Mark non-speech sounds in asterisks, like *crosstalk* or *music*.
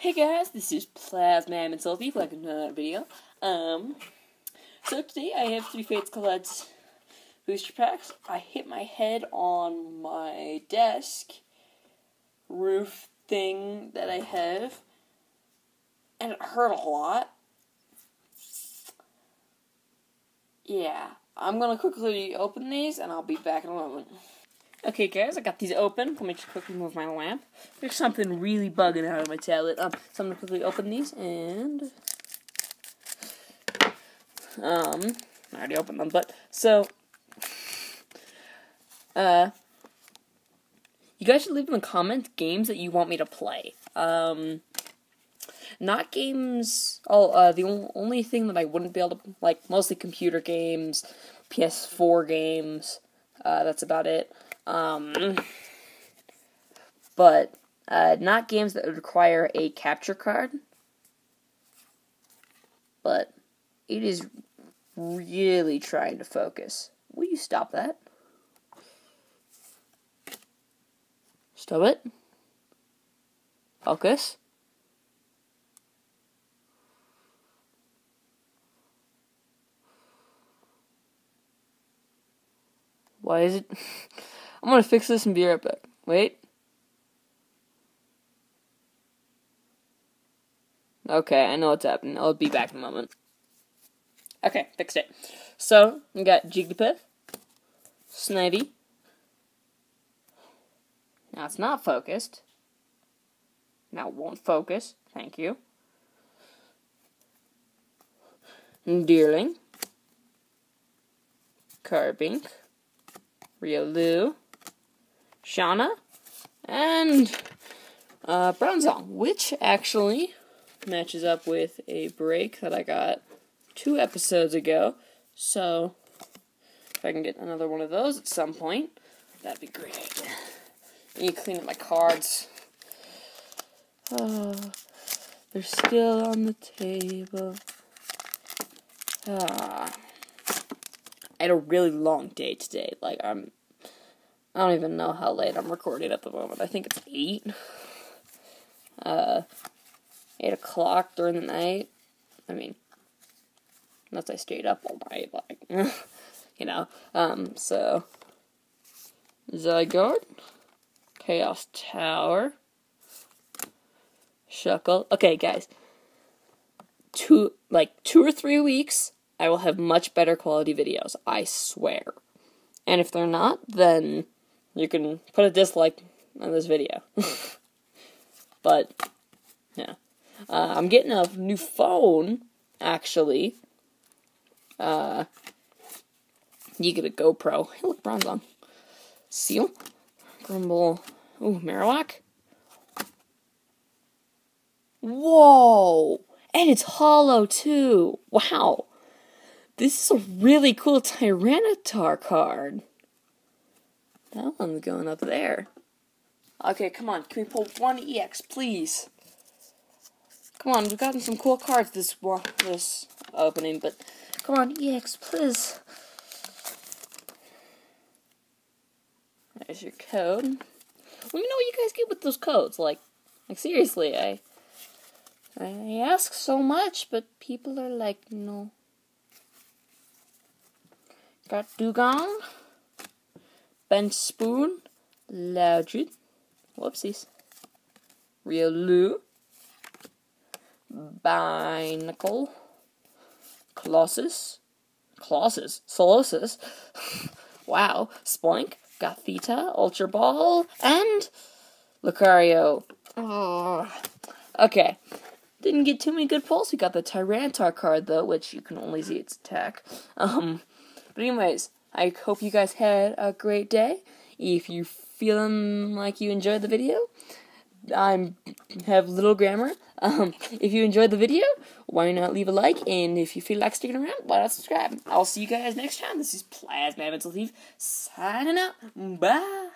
Hey guys, this is Plasma and Sylvie, welcome to another video. Um, so today I have three Fates Collide booster packs. I hit my head on my desk roof thing that I have, and it hurt a lot. Yeah, I'm gonna quickly open these, and I'll be back in a moment. Okay, guys, I got these open. Let me just quickly move my lamp. There's something really bugging out of my tablet. Um, so I'm gonna quickly open these and um, I already opened them, but so uh, you guys should leave in the comments games that you want me to play. Um, not games. Oh, uh, the only thing that I wouldn't be able to like mostly computer games, PS4 games. Uh, that's about it. Um, but uh, not games that require a capture card. But it is really trying to focus. Will you stop that? Stop it. Focus. Why is it? *laughs* I'm gonna fix this and be right back. Wait. Okay, I know what's happening. I'll be back in a moment. Okay, fixed it. So, we got Jigglypuff, Snivy. Now it's not focused. Now it won't focus. Thank you. Deerling. Carbink. Riolu. Shauna, and uh, Bronzong, which actually matches up with a break that I got two episodes ago. So, if I can get another one of those at some point, that'd be great. I need to clean up my cards. Oh, they're still on the table. Ah. I had a really long day today. Like, I'm I don't even know how late I'm recording at the moment. I think it's 8. Uh, 8 o'clock during the night. I mean, unless I stayed up all night, like, *laughs* you know. Um, so, Zygarde, Chaos Tower, Shuckle. Okay, guys. Two, like, two or three weeks, I will have much better quality videos. I swear. And if they're not, then you can put a dislike on this video. *laughs* but, yeah. Uh, I'm getting a new phone, actually. Uh, you get a GoPro. Hey, look, Bronzong. Seel. Grumble. Ooh, Marowak. Whoa! And it's holo, too. Wow. This is a really cool Tyranitar card. That one's going up there. Okay, come on. Can we pull one EX, please? Come on, we've gotten some cool cards this this opening, but come on, EX, please. There's your code. Let me know what you guys get with those codes. Like, like seriously, I I ask so much, but people are like, no. Got Dewgong. Ben Spoon, Loudred, whoopsies, Riolu, Binacle, Colossus, Colossus, Solosis, *laughs* wow, Spoink, Gothita, Ultra Ball, and Lucario. Oh. Okay. Didn't get too many good pulls. We got the Tyranitar card though, which you can only see its attack. Um, but anyways, I hope you guys had a great day. If you feeling like you enjoyed the video, I have little grammar. Um, if you enjoyed the video, why not leave a like? And if you feel like sticking around, why not subscribe? I'll see you guys next time. This is Plasma Mental Thief signing out. Bye.